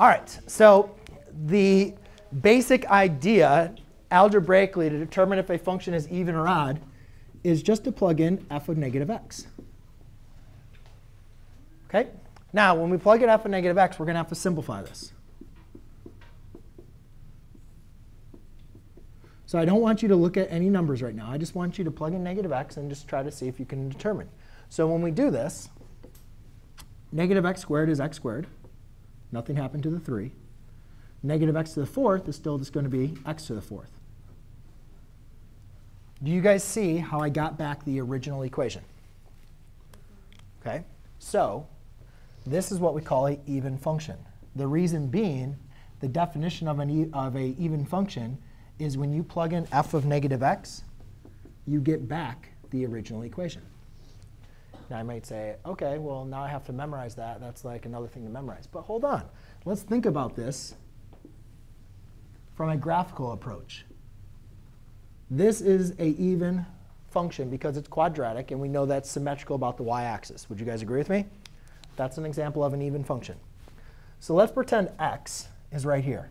All right, so the basic idea algebraically to determine if a function is even or odd is just to plug in f of negative x. OK? Now, when we plug in f of negative x, we're going to have to simplify this. So I don't want you to look at any numbers right now. I just want you to plug in negative x and just try to see if you can determine. So when we do this, negative x squared is x squared. Nothing happened to the 3. Negative x to the fourth is still just going to be x to the fourth. Do you guys see how I got back the original equation? OK, so this is what we call a even function. The reason being, the definition of an e of a even function is when you plug in f of negative x, you get back the original equation. Now I might say, OK, well, now I have to memorize that. That's like another thing to memorize. But hold on. Let's think about this from a graphical approach. This is a even function because it's quadratic, and we know that's symmetrical about the y-axis. Would you guys agree with me? That's an example of an even function. So let's pretend x is right here.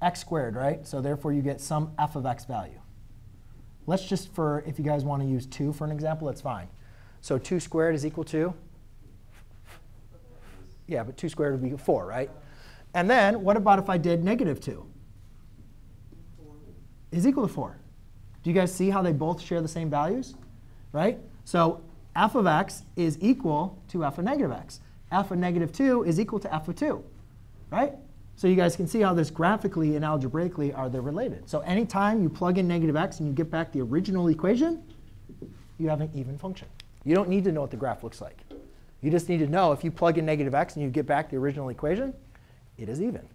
x squared, right? So therefore, you get some f of x value. Let's just, for if you guys want to use 2 for an example, that's fine. So 2 squared is equal to? Yeah, but 2 squared would be 4, right? And then what about if I did negative 2? Is equal to 4. Do you guys see how they both share the same values? Right? So f of x is equal to f of negative x. f of negative 2 is equal to f of 2. Right? So you guys can see how this graphically and algebraically are they related. So anytime you plug in negative x and you get back the original equation, you have an even function. You don't need to know what the graph looks like. You just need to know if you plug in negative x and you get back the original equation, it is even.